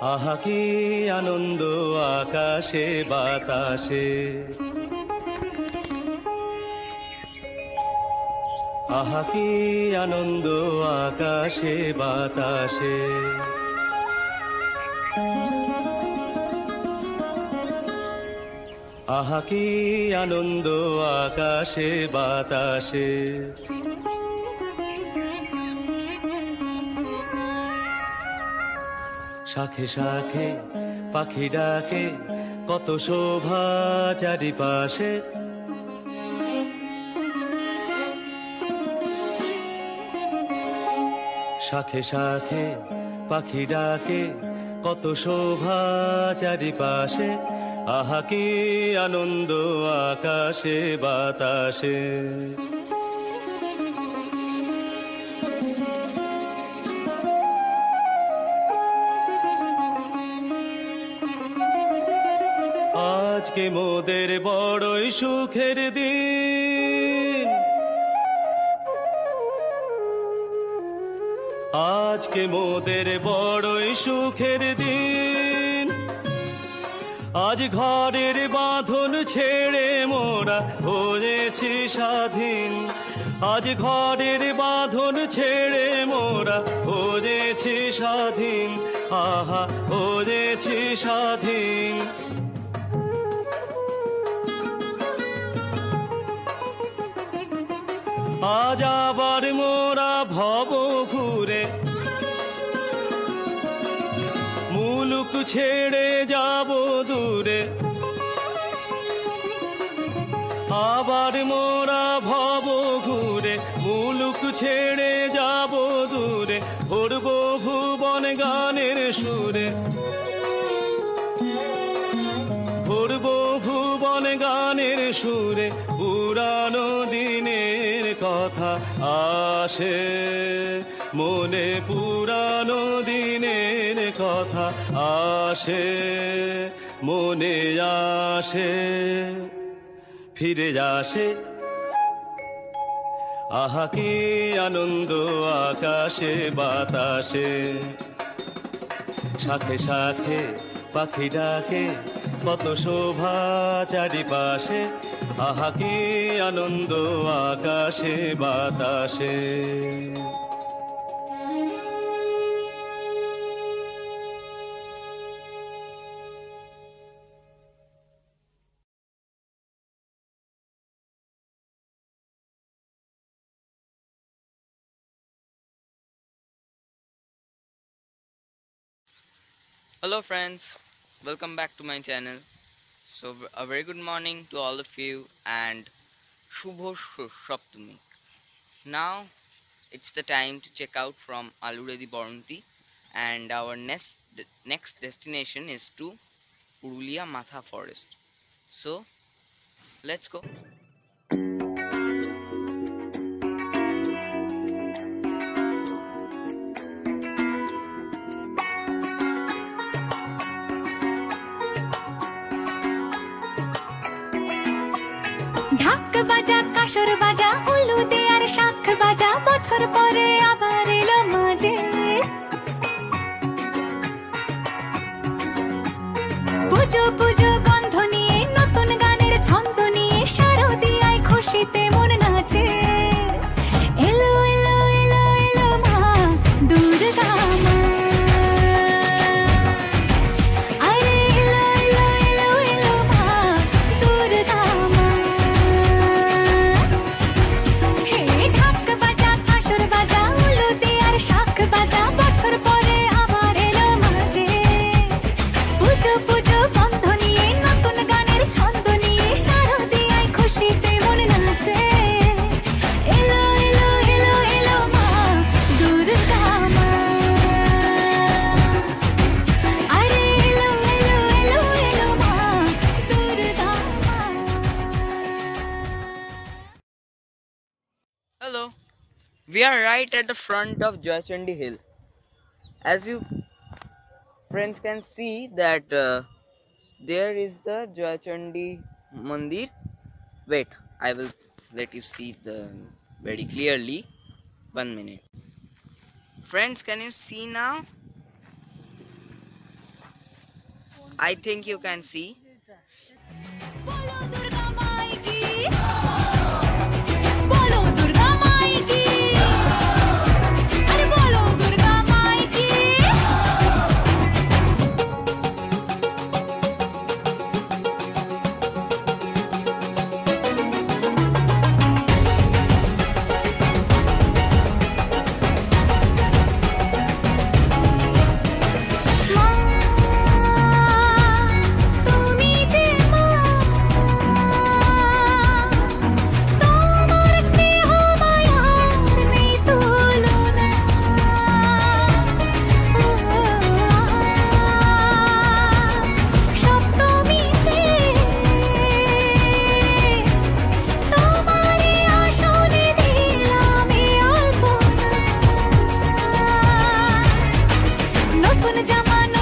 আহা কি আনন্দ আকাশে, বাতাসে। আহা কি আনন্দ আকাশে, বাতাসে। আহা কি আনন্দ আকাশে, বাতাসে। শাখে শাখে পাখি ডাকে, কত শোভা চারিপাশে। শাখে শাখে পাখি ডাকে, কত শোভা চারিপাশে। আহা, কি আনন্দ আকাশে, বাতাসে। আজকে মোদের বড়ই সুখের দিন। আজকে মোদের বড়ই সুখের দিন। আজ ঘরের বাঁধন ছেড়ে মোরা হয়েছি স্বাধীন। আজ ঘরের বাঁধন ছেড়ে মোরা হয়েছি স্বাধীন। আহা, হয়েছি স্বাধীন। আবার মোরা ভব ঘুরে। মুলুক ছেড়ে যাব দূরে। আবার মোরা ভব ঘুরে, মুলুক ছেড়ে যাব দূরে। ভরব ভুবন গানের সুরে। ভরব ভুবন গানের সুরে। আসে মনে পুরানো দিনের কথা আসে, মনে আসে, ফিরে আসে। আহা, কি আনন্দ আকাশে, বাতাসে। সাথে সাথে পাখি ডাকে কত শোভা চারিপাশে আহা কি আনন্দ আকাশে বাতাসে। Hello friends, welcome back to my channel. So a very good morning to all of you and Shubho Sh- Shoptumi. Now it's the time to check out from Aluredi Boronti and our next next destination is to Purulia Matha Forest. So let's go. ঢাক বাজা, কাসর বাজা উলু দেয়ার শাখ বাজা, বছর পরে আবার এলো মাঝে। পুজো পুজো are right at the front of Joychandi Hill. As you friends can see that uh, there is the Joychandi Mandir. Wait, I will let you see the very clearly. One minute. Friends, can you see now? I think you can see. mana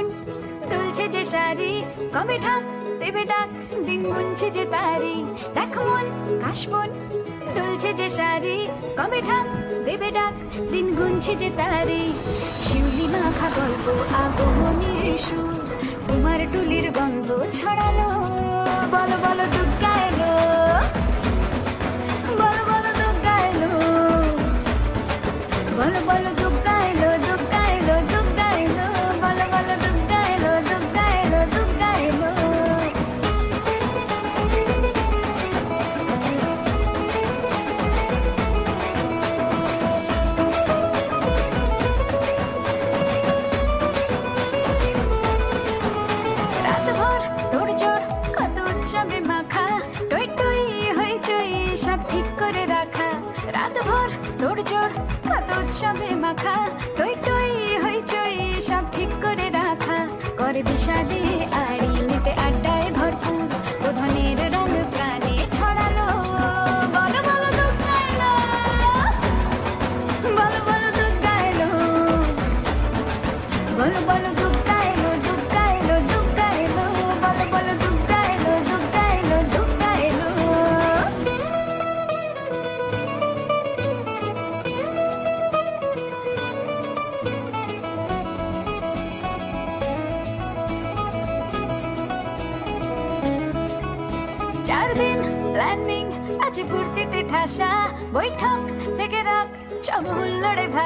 মন। দুলছে যে শাড়ি, কবে ঢাক দেবে ডাক? দিন গুনছে যে তারি, দেখ মন কাশবন দুলছে যে শাড়ি, কবে ঢাক দেবে ডাক? দিন গুনছে যে তারি। শিউলি মাখা গল্প, আগমনের সুর। কুমার টুলির গন্ধ ছড়ালো। বলো বলো দুর্গা এলো বলো বলো দুর্গা এলো বলো বলো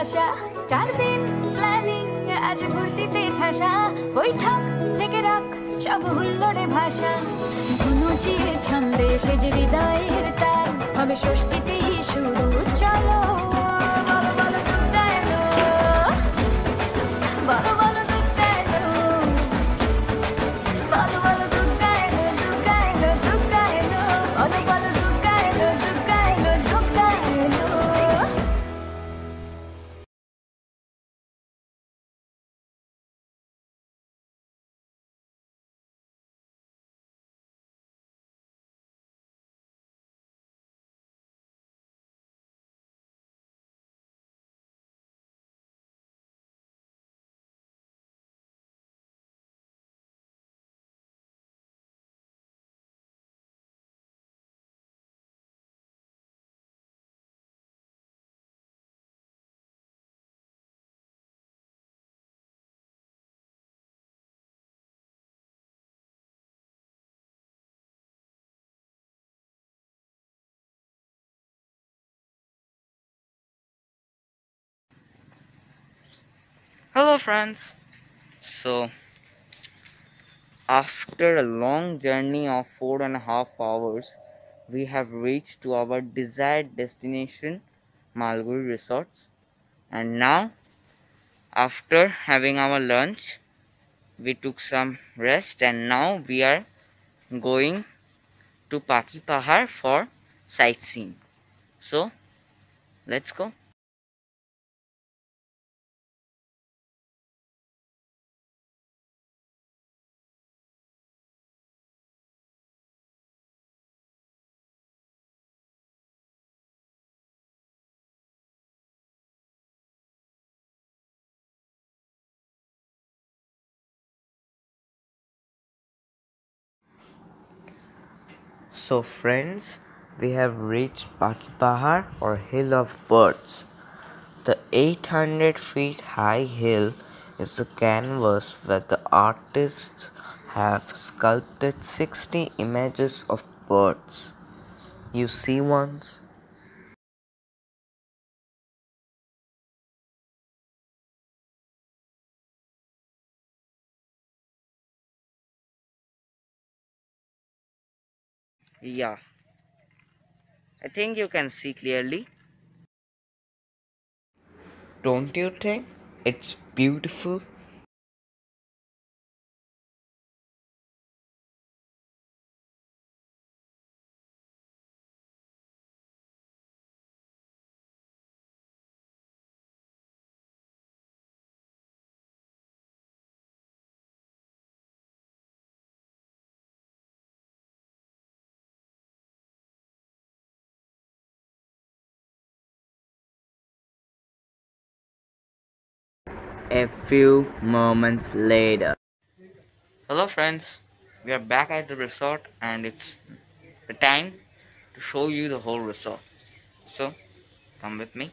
ভাষা চার দিন প্ল্যানিং আজ ভর্তিতে ঠাসা। বৈঠক থেকে রাখ সব হুল্লোড়ে ভাষা ধনুচিয়ে ছন্দে সেজে হৃদয়ের তার হবে ষষ্ঠীতেই শুরু, চলো। Hello, friends. So, after a long journey of four and a half hours, we have reached to our desired destination, Malguri Resorts. And now, after having our lunch, we took some rest, and now we are going to Paki Pahar for sightseeing. So, let's go. So, friends, we have reached Pakipahar or Hill of Birds. The 800 feet high hill is a canvas where the artists have sculpted 60 images of birds. You see ones? Yeah. I think you can see clearly. Don't you think? It's beautiful. A few moments later. Hello, friends. We are back at the resort, and it's the time to show you the whole resort. So, come with me.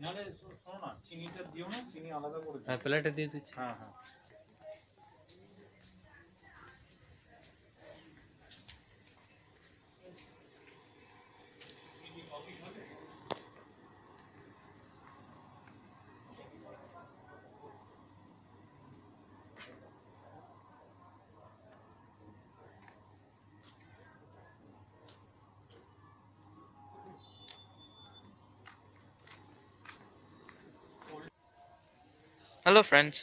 নাহলে show- শোনো না চিনিটা দিও না চিনি আলাদা করে দিও। হ্যাঁ প্লেটে দিয়ে দিচ্ছি হ্যাঁ হ্যাঁ Hello friends.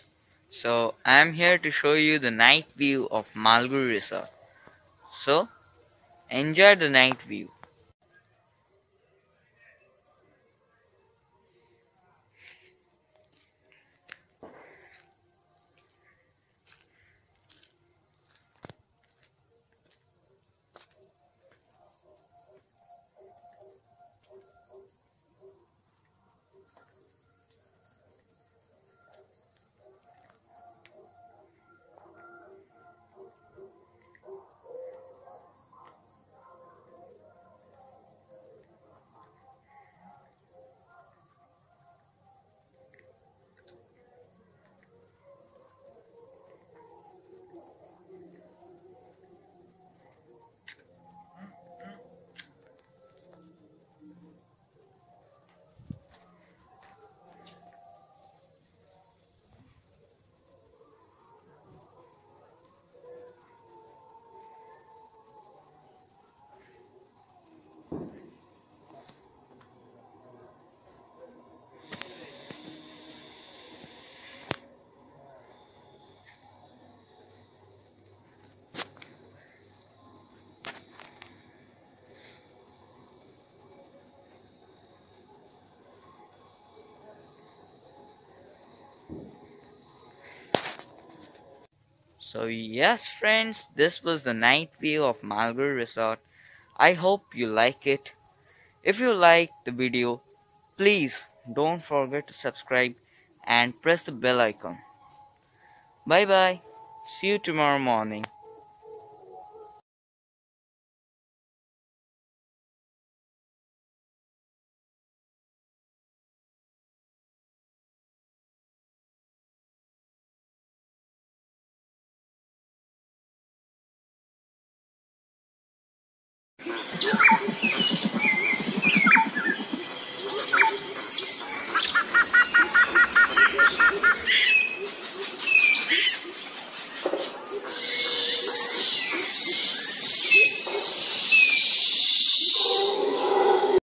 So I am here to show you the night view of Malguri Resort. So enjoy the night view. So yes friends, this was the night view of Malguri Resort. I hope you like it. If you like the video, please don't forget to subscribe and press the bell icon. Bye bye. See you tomorrow morning.